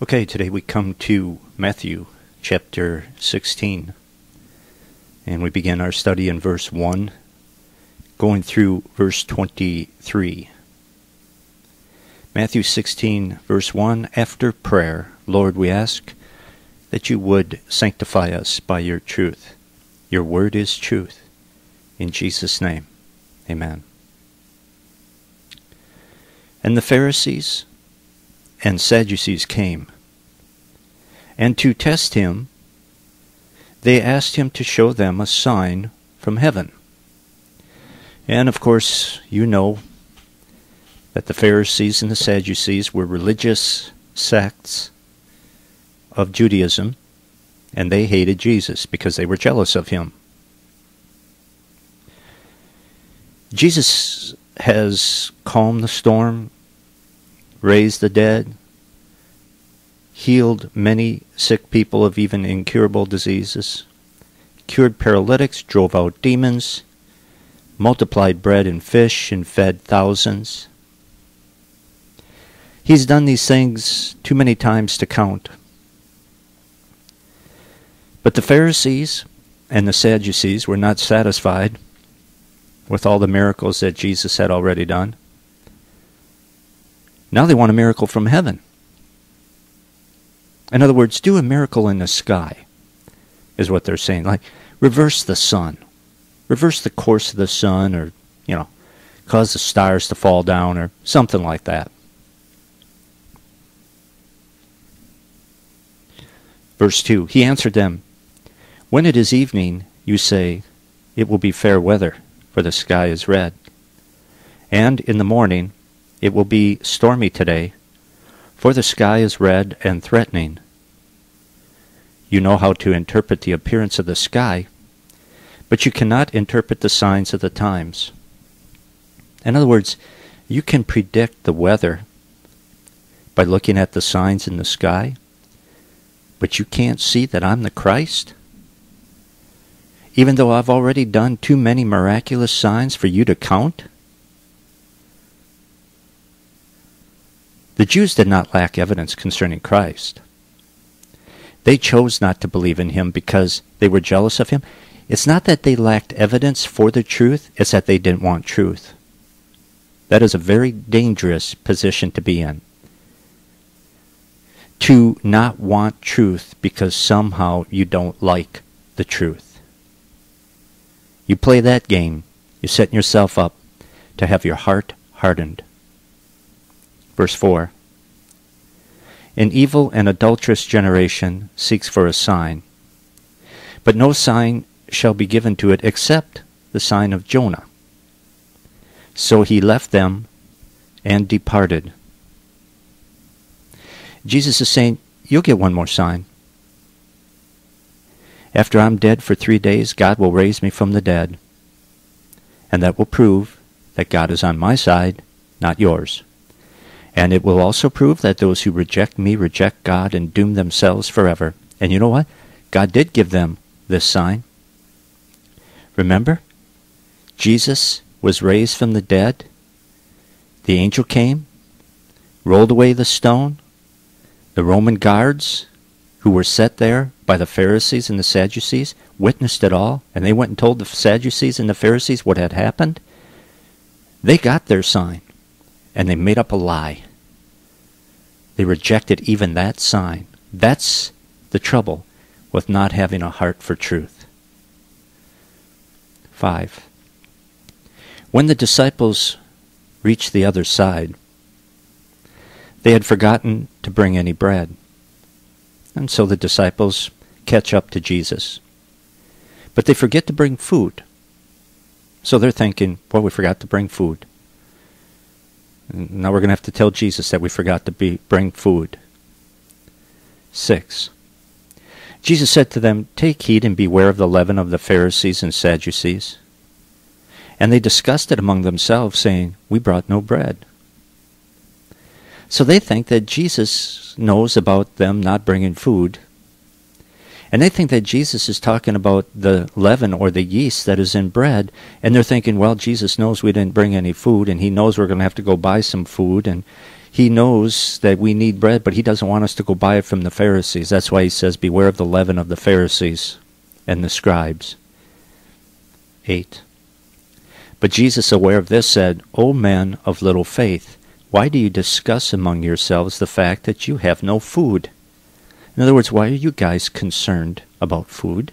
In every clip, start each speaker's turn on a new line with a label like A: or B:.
A: Okay, today we come to Matthew chapter 16. And we begin our study in verse 1, going through verse 23. Matthew 16, verse 1 After prayer, Lord, we ask that you would sanctify us by your truth. Your word is truth. In Jesus' name, amen. And the Pharisees and Sadducees came. And to test him, they asked him to show them a sign from heaven. And of course, you know that the Pharisees and the Sadducees were religious sects of Judaism, and they hated Jesus because they were jealous of him. Jesus has calmed the storm, raised the dead, healed many sick people of even incurable diseases, cured paralytics, drove out demons, multiplied bread and fish, and fed thousands. He's done these things too many times to count. But the Pharisees and the Sadducees were not satisfied with all the miracles that Jesus had already done. Now they want a miracle from heaven. In other words, do a miracle in the sky, is what they're saying. Like, reverse the sun, reverse the course of the sun, or, you know, cause the stars to fall down, or something like that. Verse 2 He answered them, When it is evening, you say, It will be fair weather for the sky is red. And in the morning it will be stormy today, for the sky is red and threatening. You know how to interpret the appearance of the sky, but you cannot interpret the signs of the times. In other words, you can predict the weather by looking at the signs in the sky, but you can't see that I'm the Christ? even though I've already done too many miraculous signs for you to count? The Jews did not lack evidence concerning Christ. They chose not to believe in him because they were jealous of him. It's not that they lacked evidence for the truth, it's that they didn't want truth. That is a very dangerous position to be in. To not want truth because somehow you don't like the truth. You play that game, you're setting yourself up to have your heart hardened. Verse 4 An evil and adulterous generation seeks for a sign, but no sign shall be given to it except the sign of Jonah. So he left them and departed. Jesus is saying, You'll get one more sign. After I'm dead for three days, God will raise me from the dead. And that will prove that God is on my side, not yours. And it will also prove that those who reject me reject God and doom themselves forever. And you know what? God did give them this sign. Remember? Jesus was raised from the dead. The angel came, rolled away the stone. The Roman guards who were set there by the Pharisees and the Sadducees witnessed it all, and they went and told the Sadducees and the Pharisees what had happened, they got their sign, and they made up a lie. They rejected even that sign. That's the trouble with not having a heart for truth. 5. When the disciples reached the other side, they had forgotten to bring any bread. And so the disciples catch up to Jesus. But they forget to bring food. So they're thinking, well, we forgot to bring food. Now we're going to have to tell Jesus that we forgot to be, bring food. 6. Jesus said to them, Take heed and beware of the leaven of the Pharisees and Sadducees. And they discussed it among themselves, saying, We brought no bread. So they think that Jesus knows about them not bringing food, and they think that Jesus is talking about the leaven or the yeast that is in bread. And they're thinking, well, Jesus knows we didn't bring any food, and he knows we're going to have to go buy some food, and he knows that we need bread, but he doesn't want us to go buy it from the Pharisees. That's why he says, Beware of the leaven of the Pharisees and the scribes. 8. But Jesus, aware of this, said, O men of little faith, why do you discuss among yourselves the fact that you have no food? In other words, why are you guys concerned about food?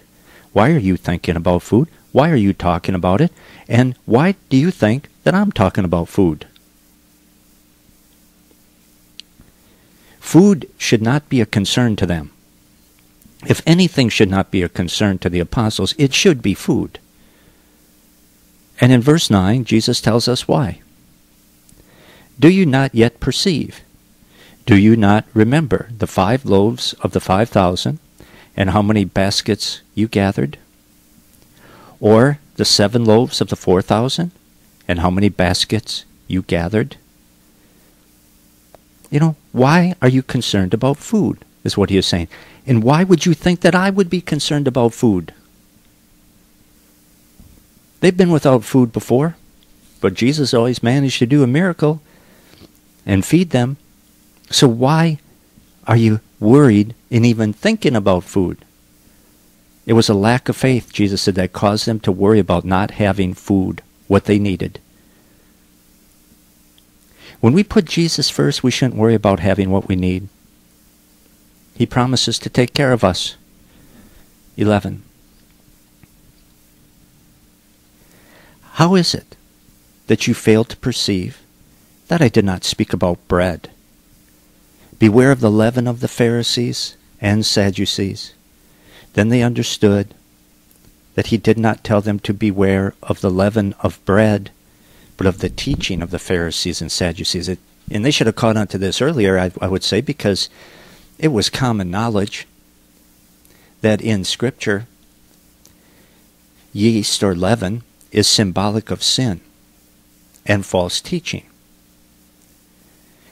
A: Why are you thinking about food? Why are you talking about it? And why do you think that I'm talking about food? Food should not be a concern to them. If anything should not be a concern to the apostles, it should be food. And in verse 9, Jesus tells us why. Do you not yet perceive? Do you not remember the five loaves of the five thousand, and how many baskets you gathered? Or the seven loaves of the four thousand, and how many baskets you gathered? You know, why are you concerned about food? Is what he is saying. And why would you think that I would be concerned about food? They've been without food before, but Jesus always managed to do a miracle and feed them. So why are you worried in even thinking about food? It was a lack of faith, Jesus said, that caused them to worry about not having food, what they needed. When we put Jesus first, we shouldn't worry about having what we need. He promises to take care of us. 11. How is it that you fail to perceive that I did not speak about bread? Beware of the leaven of the Pharisees and Sadducees. Then they understood that he did not tell them to beware of the leaven of bread, but of the teaching of the Pharisees and Sadducees. It, and they should have caught on to this earlier, I, I would say, because it was common knowledge that in Scripture, yeast or leaven is symbolic of sin and false teaching.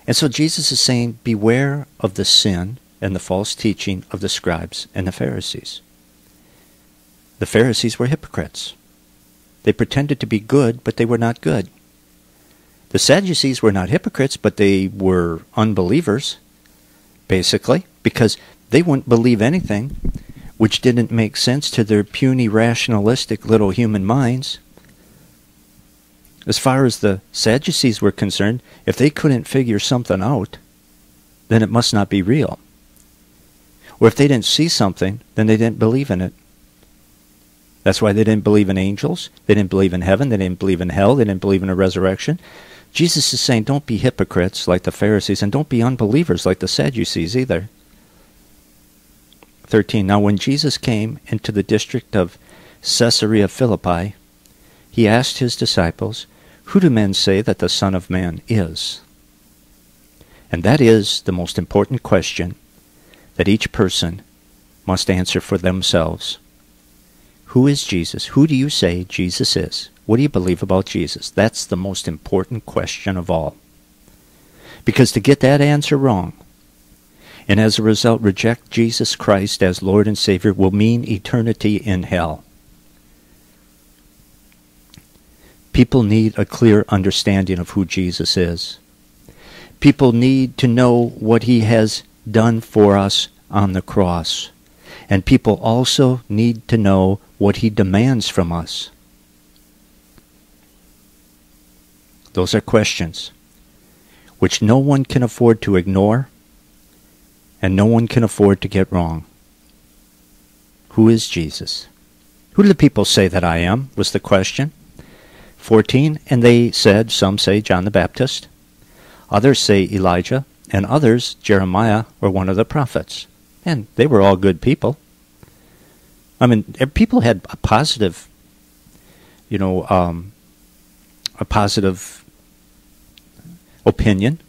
A: And so Jesus is saying, Beware of the sin and the false teaching of the scribes and the Pharisees. The Pharisees were hypocrites. They pretended to be good, but they were not good. The Sadducees were not hypocrites, but they were unbelievers, basically, because they wouldn't believe anything which didn't make sense to their puny, rationalistic little human minds. As far as the Sadducees were concerned, if they couldn't figure something out, then it must not be real. Or if they didn't see something, then they didn't believe in it. That's why they didn't believe in angels. They didn't believe in heaven. They didn't believe in hell. They didn't believe in a resurrection. Jesus is saying, don't be hypocrites like the Pharisees, and don't be unbelievers like the Sadducees either. 13. Now, when Jesus came into the district of Caesarea Philippi, he asked his disciples, who do men say that the Son of Man is? And that is the most important question that each person must answer for themselves. Who is Jesus? Who do you say Jesus is? What do you believe about Jesus? That's the most important question of all. Because to get that answer wrong, and as a result reject Jesus Christ as Lord and Savior, will mean eternity in hell. People need a clear understanding of who Jesus is. People need to know what he has done for us on the cross. And people also need to know what he demands from us. Those are questions which no one can afford to ignore and no one can afford to get wrong. Who is Jesus? Who do the people say that I am? was the question. 14. And they said, some say John the Baptist, others say Elijah, and others Jeremiah or one of the prophets. And they were all good people. I mean, people had a positive, you know, um, a positive opinion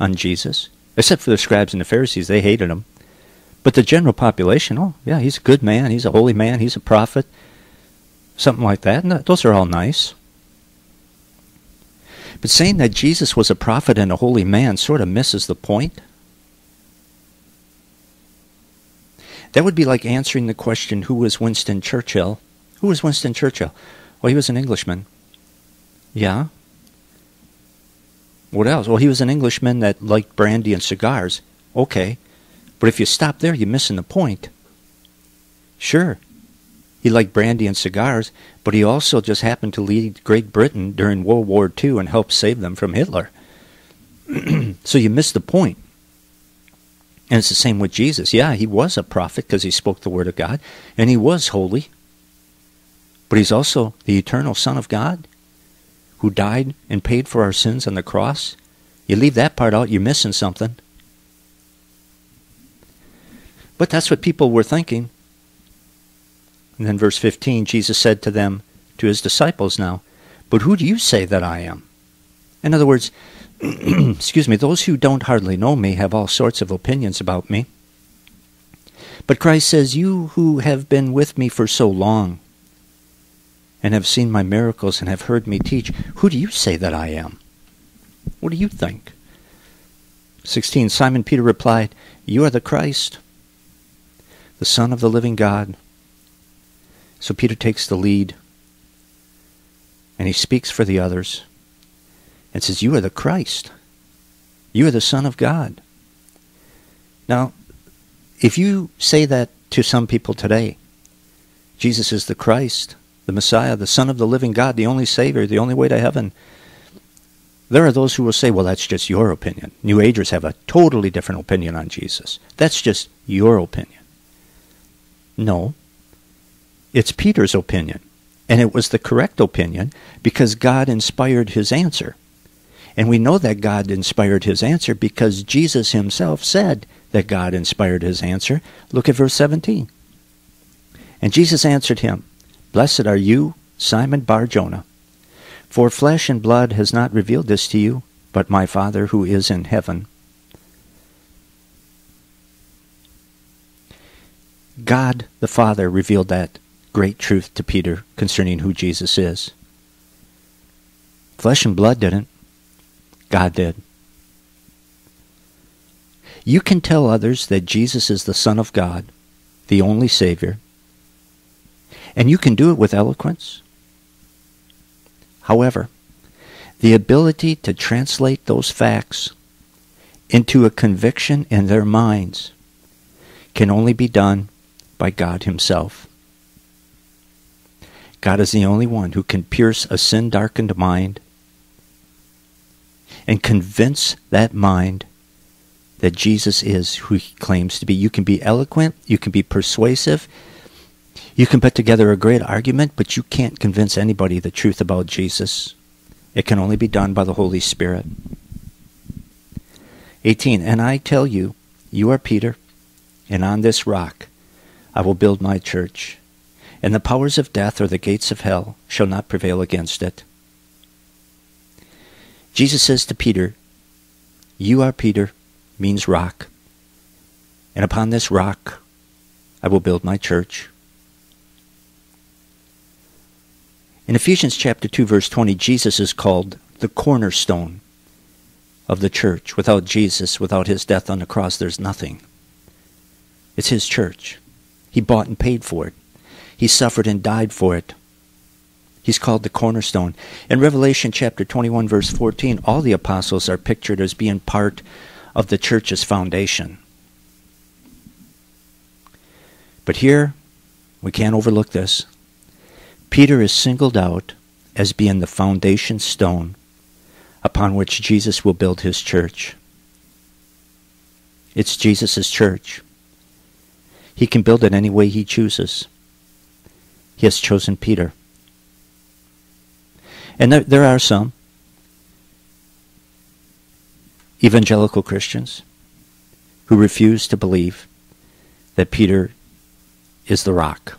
A: on Jesus, except for the scribes and the Pharisees. They hated him. But the general population, oh, yeah, he's a good man. He's a holy man. He's a prophet. Something like that. And those are all nice. But saying that Jesus was a prophet and a holy man sort of misses the point. That would be like answering the question who was Winston Churchill? Who was Winston Churchill? Well, he was an Englishman. Yeah. What else? Well, he was an Englishman that liked brandy and cigars. Okay. But if you stop there, you're missing the point. Sure, he liked brandy and cigars, but he also just happened to lead Great Britain during World War II and help save them from Hitler. so you miss the point. And it's the same with Jesus. Yeah, he was a prophet because he spoke the word of God, and he was holy. But he's also the eternal Son of God who died and paid for our sins on the cross. You leave that part out, you're missing something. But that's what people were thinking. And then verse 15, Jesus said to them, to his disciples now, But who do you say that I am? In other words, excuse me, those who don't hardly know me have all sorts of opinions about me. But Christ says, You who have been with me for so long and have seen my miracles and have heard me teach, who do you say that I am? What do you think? 16 Simon Peter replied, You are the Christ, the Son of the living God. So Peter takes the lead and he speaks for the others and says, You are the Christ. You are the Son of God. Now, if you say that to some people today, Jesus is the Christ, the Messiah, the Son of the living God, the only Savior, the only way to heaven, there are those who will say, well, that's just your opinion. New Agers have a totally different opinion on Jesus. That's just your opinion. No, it's Peter's opinion. And it was the correct opinion because God inspired his answer. And we know that God inspired his answer because Jesus himself said that God inspired his answer. Look at verse 17. And Jesus answered him, Blessed are you, Simon Bar Jonah, for flesh and blood has not revealed this to you, but my Father who is in heaven. God the Father revealed that great truth to Peter concerning who Jesus is. Flesh and blood didn't. God did. You can tell others that Jesus is the Son of God, the only Savior, and you can do it with eloquence. However, the ability to translate those facts into a conviction in their minds can only be done by God Himself. God is the only one who can pierce a sin darkened mind and convince that mind that Jesus is who he claims to be. You can be eloquent, you can be persuasive, you can put together a great argument, but you can't convince anybody the truth about Jesus. It can only be done by the Holy Spirit. 18. And I tell you, you are Peter, and on this rock I will build my church and the powers of death or the gates of hell shall not prevail against it. Jesus says to Peter, You are Peter, means rock, and upon this rock I will build my church. In Ephesians chapter 2 verse 20, Jesus is called the cornerstone of the church. Without Jesus, without his death on the cross, there's nothing. It's his church. He bought and paid for it. He suffered and died for it. He's called the cornerstone. In Revelation chapter 21, verse 14, all the apostles are pictured as being part of the church's foundation. But here, we can't overlook this. Peter is singled out as being the foundation stone upon which Jesus will build his church. It's Jesus' church. He can build it any way he chooses. He has chosen Peter. And there, there are some evangelical Christians who refuse to believe that Peter is the rock.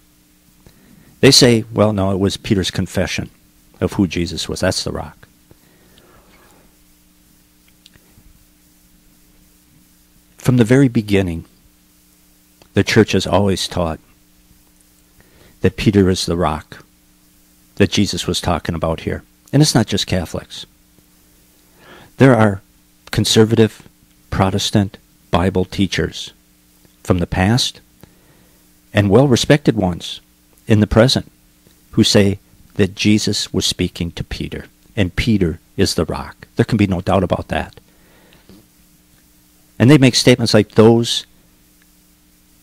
A: They say, well, no, it was Peter's confession of who Jesus was. That's the rock. From the very beginning, the church has always taught that Peter is the rock that Jesus was talking about here. And it's not just Catholics. There are conservative, Protestant Bible teachers from the past and well respected ones in the present who say that Jesus was speaking to Peter and Peter is the rock. There can be no doubt about that. And they make statements like those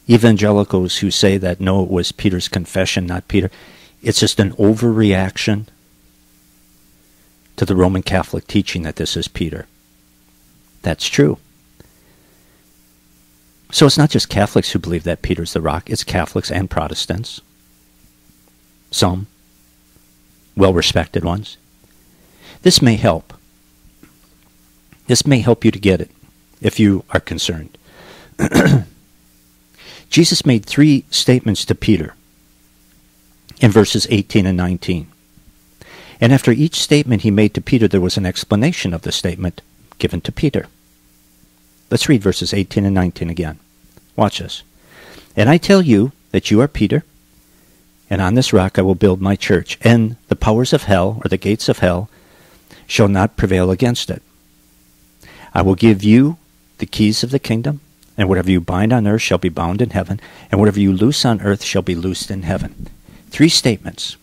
A: evangelicals who say that no, it was Peter's confession, not Peter. It's just an overreaction to the Roman Catholic teaching that this is Peter. That's true. So it's not just Catholics who believe that Peter's the rock, it's Catholics and Protestants. Some well respected ones. This may help. This may help you to get it if you are concerned. Jesus made three statements to Peter in verses 18 and 19. And after each statement he made to Peter, there was an explanation of the statement given to Peter. Let's read verses 18 and 19 again. Watch this. And I tell you that you are Peter, and on this rock I will build my church, and the powers of hell, or the gates of hell, shall not prevail against it. I will give you the keys of the kingdom, and whatever you bind on earth shall be bound in heaven, and whatever you loose on earth shall be loosed in heaven. Three statements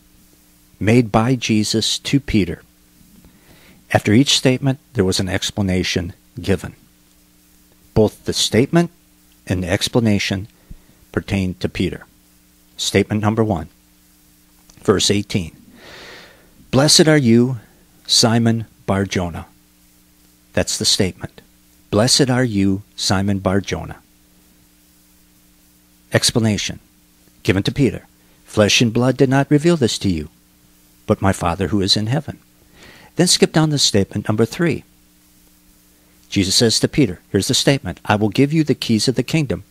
A: made by Jesus to Peter. After each statement, there was an explanation given. Both the statement and the explanation pertained to Peter. Statement number one, verse 18 Blessed are you, Simon Barjona. That's the statement. Blessed are you, Simon Barjona. Explanation given to Peter. Flesh and blood did not reveal this to you, but my Father who is in heaven. Then skip down to statement number three. Jesus says to Peter, here's the statement I will give you the keys of the kingdom.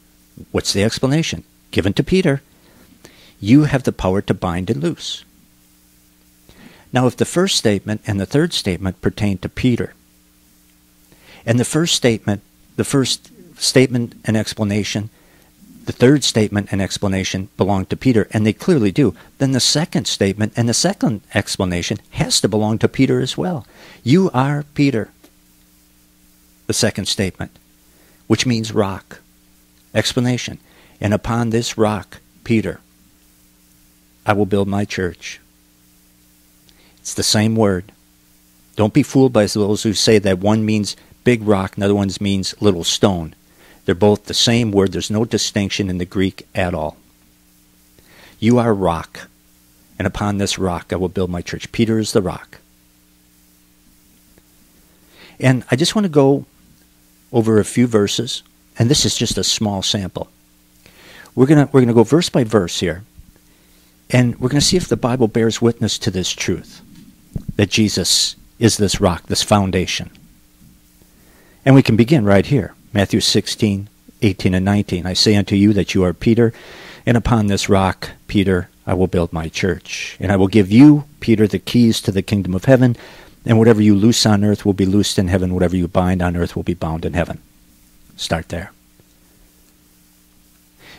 A: What's the explanation? Given to Peter. You have the power to bind and loose. Now, if the first statement and the third statement pertain to Peter, and the first statement, the first statement and explanation, the third statement and explanation belong to Peter, and they clearly do, then the second statement and the second explanation has to belong to Peter as well. You are Peter. The second statement, which means rock. Explanation. And upon this rock, Peter, I will build my church. It's the same word. Don't be fooled by those who say that one means big rock, another one means little stone. They're both the same word. There's no distinction in the Greek at all. You are rock, and upon this rock I will build my church. Peter is the rock. And I just want to go over a few verses, and this is just a small sample. We're going to we're going to go verse by verse here, and we're going to see if the Bible bears witness to this truth that Jesus is this rock, this foundation. And we can begin right here. Matthew 16, 18 and 19. I say unto you that you are Peter, and upon this rock, Peter, I will build my church. And I will give you, Peter, the keys to the kingdom of heaven, and whatever you loose on earth will be loosed in heaven, whatever you bind on earth will be bound in heaven. Start there.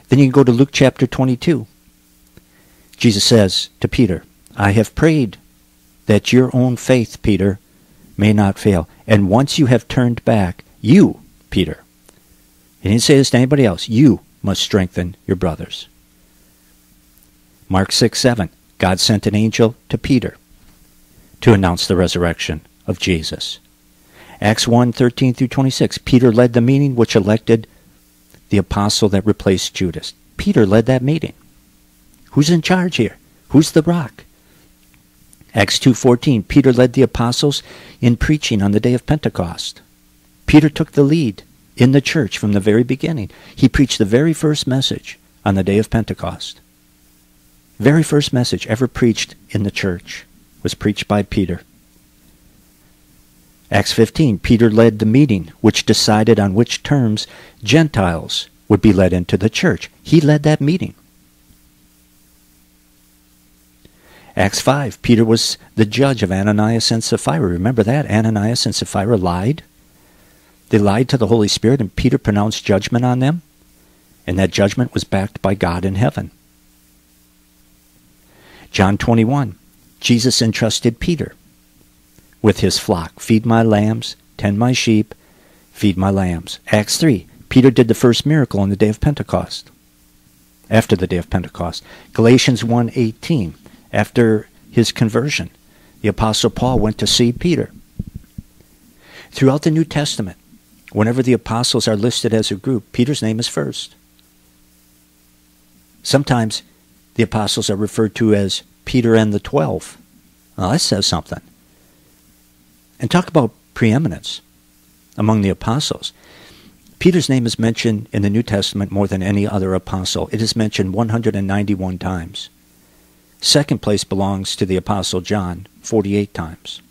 A: Then you can go to Luke chapter 22. Jesus says to Peter, I have prayed that your own faith, Peter, may not fail. And once you have turned back, you, Peter, he didn't say this to anybody else, you must strengthen your brothers. Mark 6 7, God sent an angel to Peter to announce the resurrection of Jesus. Acts 1 13 through 26, Peter led the meeting which elected the apostle that replaced Judas. Peter led that meeting. Who's in charge here? Who's the rock? Acts 2:14 Peter led the apostles in preaching on the day of Pentecost. Peter took the lead in the church from the very beginning. He preached the very first message on the day of Pentecost. Very first message ever preached in the church was preached by Peter. Acts 15 Peter led the meeting which decided on which terms Gentiles would be led into the church. He led that meeting. Acts 5, Peter was the judge of Ananias and Sapphira. Remember that? Ananias and Sapphira lied. They lied to the Holy Spirit, and Peter pronounced judgment on them, and that judgment was backed by God in heaven. John 21, Jesus entrusted Peter with his flock feed my lambs, tend my sheep, feed my lambs. Acts 3, Peter did the first miracle on the day of Pentecost. After the day of Pentecost. Galatians 1:18 after his conversion. The Apostle Paul went to see Peter Throughout the New Testament, whenever the apostles are listed as a group, Peter's name is first. Sometimes the apostles are referred to as Peter and the Twelve. Well, that says something. And talk about preeminence among the apostles. Peter's name is mentioned in the New Testament more than any other apostle. It is mentioned 191 times. Second place belongs to the apostle John, 48 times.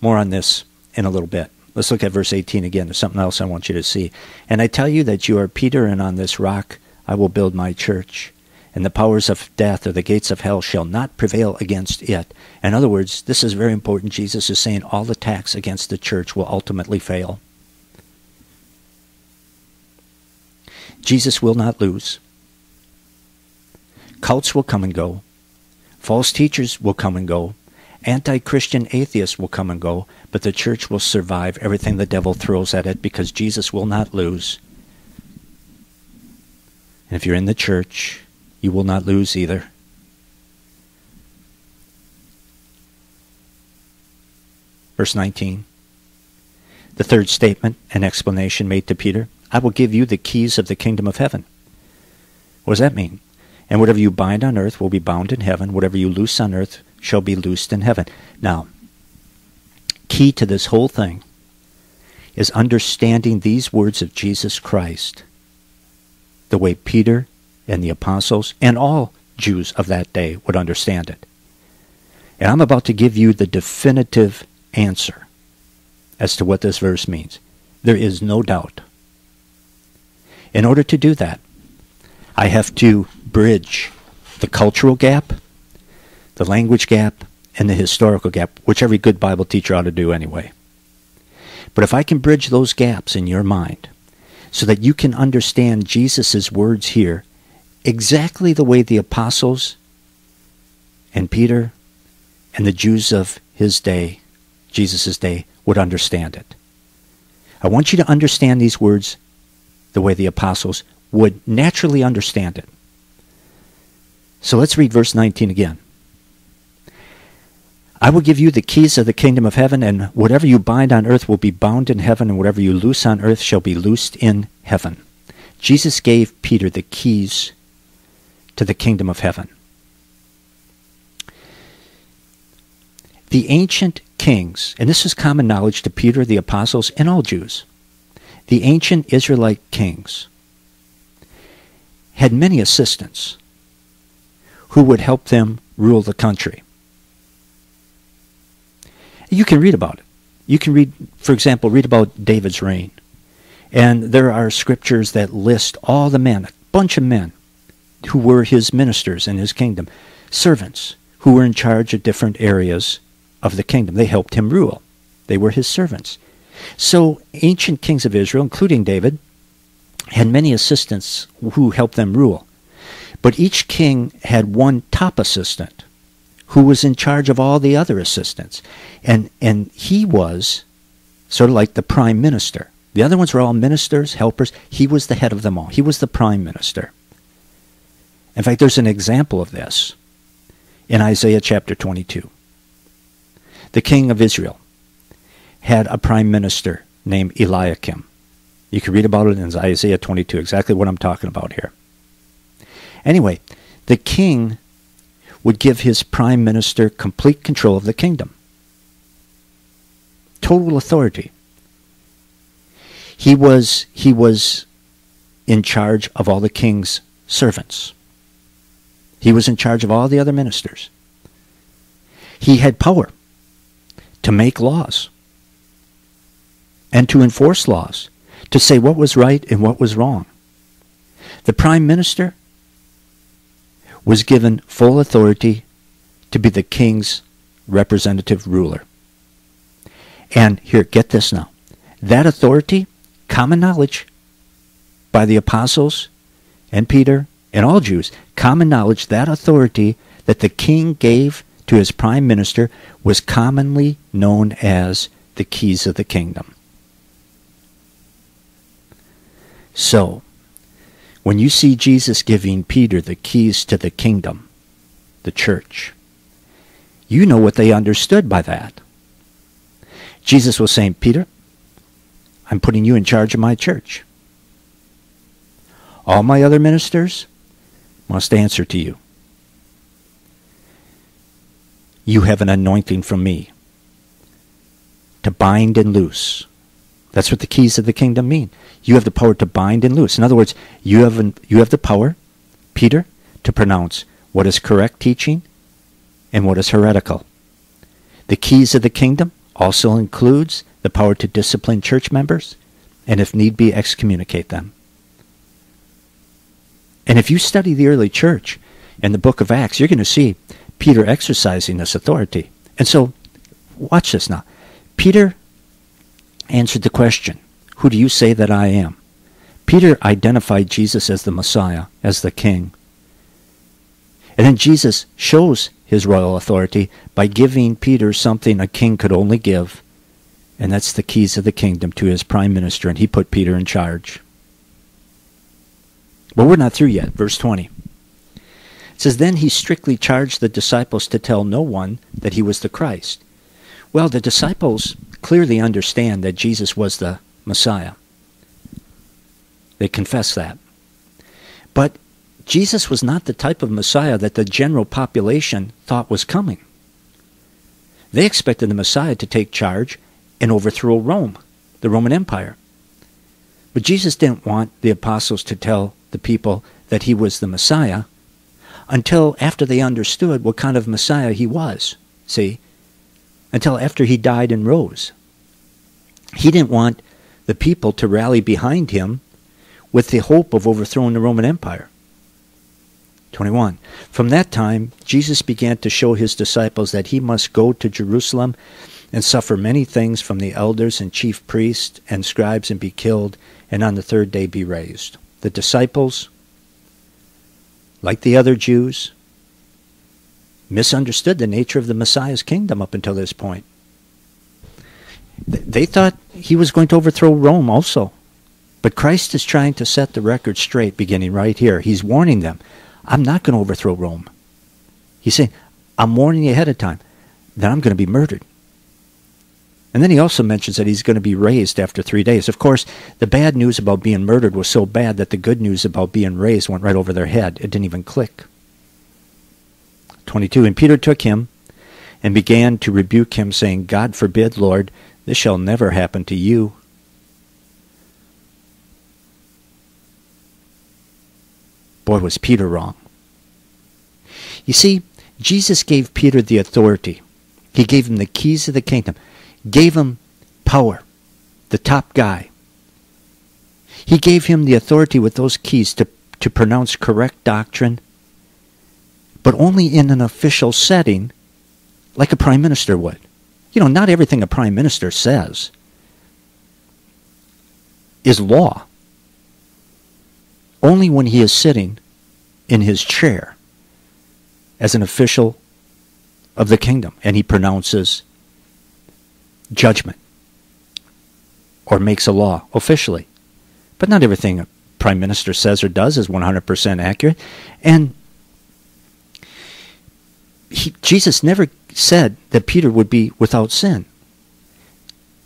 A: More on this in a little bit. Let's look at verse 18 again. There's something else I want you to see. And I tell you that you are Peter, and on this rock I will build my church, and the powers of death or the gates of hell shall not prevail against it. In other words, this is very important. Jesus is saying all attacks against the church will ultimately fail. Jesus will not lose. Cults will come and go. False teachers will come and go. Anti Christian atheists will come and go, but the church will survive everything the devil throws at it because Jesus will not lose. And if you're in the church, you will not lose either. Verse 19. The third statement and explanation made to Peter I will give you the keys of the kingdom of heaven. What does that mean? And whatever you bind on earth will be bound in heaven. Whatever you loose on earth shall be loosed in heaven. Now, key to this whole thing is understanding these words of Jesus Christ the way Peter and the apostles and all Jews of that day would understand it. And I'm about to give you the definitive answer as to what this verse means. There is no doubt. In order to do that, I have to bridge the cultural gap, the language gap, and the historical gap, which every good Bible teacher ought to do anyway. But if I can bridge those gaps in your mind so that you can understand Jesus' words here exactly the way the apostles and Peter and the Jews of his day, Jesus' day, would understand it. I want you to understand these words the way the apostles would naturally understand it. So let's read verse 19 again. I will give you the keys of the kingdom of heaven, and whatever you bind on earth will be bound in heaven, and whatever you loose on earth shall be loosed in heaven. Jesus gave Peter the keys to the kingdom of heaven. The ancient kings, and this is common knowledge to Peter, the apostles, and all Jews, the ancient Israelite kings had many assistants who would help them rule the country. You can read about it. You can read, for example, read about David's reign. And there are scriptures that list all the men, a bunch of men, who were his ministers in his kingdom, servants who were in charge of different areas of the kingdom. They helped him rule, they were his servants. So, ancient kings of Israel, including David, had many assistants who helped them rule. But each king had one top assistant who was in charge of all the other assistants. And, and he was sort of like the prime minister. The other ones were all ministers, helpers. He was the head of them all. He was the prime minister. In fact, there's an example of this in Isaiah chapter 22. The king of Israel had a prime minister named Eliakim. You can read about it in Isaiah 22, exactly what I'm talking about here. Anyway, the king would give his prime minister complete control of the kingdom, total authority. He was, he was in charge of all the king's servants. He was in charge of all the other ministers. He had power to make laws and to enforce laws, to say what was right and what was wrong. The prime minister was given full authority to be the king's representative ruler. And here, get this now. That authority, common knowledge by the apostles and Peter and all Jews, common knowledge, that authority that the king gave to his prime minister was commonly known as the keys of the kingdom. So, when you see Jesus giving Peter the keys to the kingdom, the church, you know what they understood by that. Jesus was saying, Peter, I'm putting you in charge of my church. All my other ministers must answer to you. You have an anointing from me to bind and loose. That's what the keys of the kingdom mean. You have the power to bind and loose. In other words, you have, an, you have the power, Peter, to pronounce what is correct teaching and what is heretical. The keys of the kingdom also includes the power to discipline church members and if need be excommunicate them. And if you study the early church in the book of Acts, you're going to see Peter exercising this authority. And so, watch this now. Peter answered the question, Who do you say that I am? Peter identified Jesus as the Messiah, as the King. And then Jesus shows his royal authority by giving Peter something a king could only give, and that's the keys of the kingdom to his prime minister, and he put Peter in charge. But we're not through yet. Verse 20. It says, Then he strictly charged the disciples to tell no one that he was the Christ. Well, the disciples clearly understand that Jesus was the Messiah. They confess that. But Jesus was not the type of Messiah that the general population thought was coming. They expected the Messiah to take charge and overthrow Rome, the Roman Empire. But Jesus didn't want the apostles to tell the people that he was the Messiah until after they understood what kind of Messiah he was. See? Until after he died and rose. He didn't want the people to rally behind him with the hope of overthrowing the Roman Empire. 21. From that time, Jesus began to show his disciples that he must go to Jerusalem and suffer many things from the elders and chief priests and scribes and be killed, and on the third day be raised. The disciples, like the other Jews, misunderstood the nature of the Messiah's kingdom up until this point. They thought he was going to overthrow Rome also. But Christ is trying to set the record straight beginning right here. He's warning them, I'm not going to overthrow Rome. He's saying, I'm warning you ahead of time that I'm going to be murdered. And then he also mentions that he's going to be raised after three days. Of course, the bad news about being murdered was so bad that the good news about being raised went right over their head. It didn't even click. 22. And Peter took him and began to rebuke him, saying, God forbid, Lord, this shall never happen to you. Boy, was Peter wrong. You see, Jesus gave Peter the authority. He gave him the keys of the kingdom gave him power, the top guy. He gave him the authority with those keys to, to pronounce correct doctrine, but only in an official setting, like a prime minister would. You know, not everything a prime minister says is law. Only when he is sitting in his chair as an official of the kingdom and he pronounces judgment or makes a law officially. But not everything a prime minister says or does is 100% accurate. And he, Jesus never said that Peter would be without sin.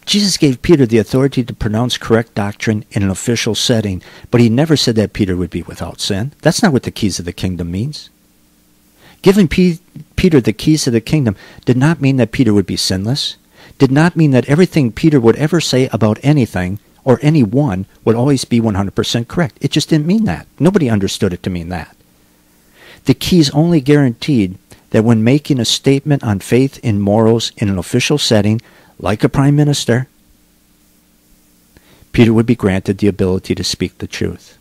A: Jesus gave Peter the authority to pronounce correct doctrine in an official setting, but he never said that Peter would be without sin. That's not what the keys of the kingdom means. Giving P- Peter the keys of the kingdom did not mean that Peter would be sinless did not mean that everything Peter would ever say about anything or anyone would always be 100% correct. It just didn't mean that. Nobody understood it to mean that. The keys only guaranteed that when making a statement on faith and morals in an official setting, like a prime minister, Peter would be granted the ability to speak the truth.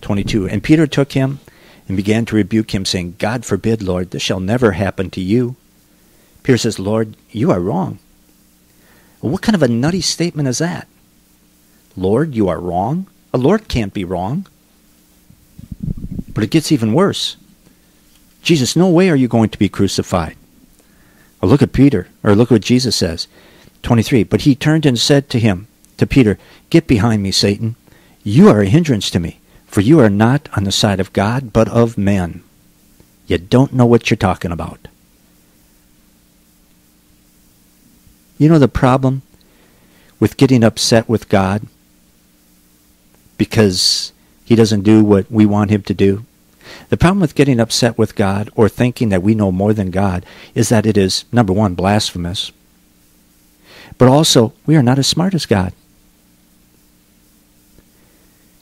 A: 22. And Peter took him and began to rebuke him, saying, God forbid, Lord, this shall never happen to you. Peter says, Lord, you are wrong. Well, what kind of a nutty statement is that? Lord, you are wrong? A Lord can't be wrong. But it gets even worse. Jesus, no way are you going to be crucified. Or look at Peter, or look what Jesus says. 23. But he turned and said to him, to Peter, Get behind me, Satan. You are a hindrance to me, for you are not on the side of God, but of men. You don't know what you're talking about. You know the problem with getting upset with God because he doesn't do what we want him to do? The problem with getting upset with God or thinking that we know more than God is that it is, number one, blasphemous. But also, we are not as smart as God.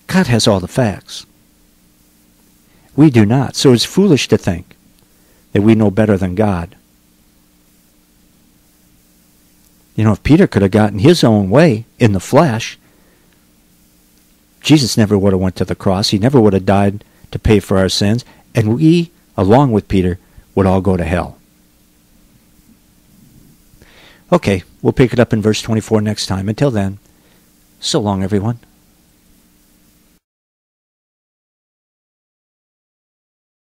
A: God has all the facts. We do not. So it's foolish to think that we know better than God. You know, if Peter could have gotten his own way in the flesh, Jesus never would have went to the cross. He never would have died to pay for our sins, and we, along with Peter, would all go to hell. Okay, we'll pick it up in verse 24 next time. Until then, so long, everyone.